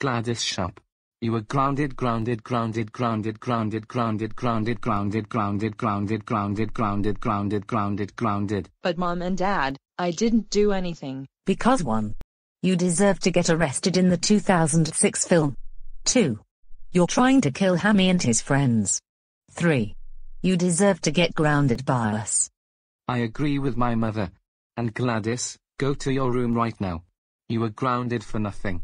Gladys Sharp. You were grounded, grounded, grounded, grounded, grounded, grounded, grounded, grounded, grounded, grounded, grounded, grounded, grounded, grounded, grounded. But mom and dad, I didn't do anything. Because 1. You deserve to get arrested in the 2006 film. 2. You're trying to kill Hammy and his friends. 3. You deserve to get grounded by us. I agree with my mother. And Gladys, go to your room right now. You were grounded for nothing.